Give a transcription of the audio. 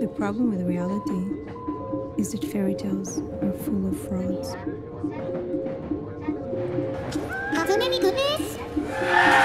The problem with reality is that fairy tales are full of frauds. Oh my goodness! ク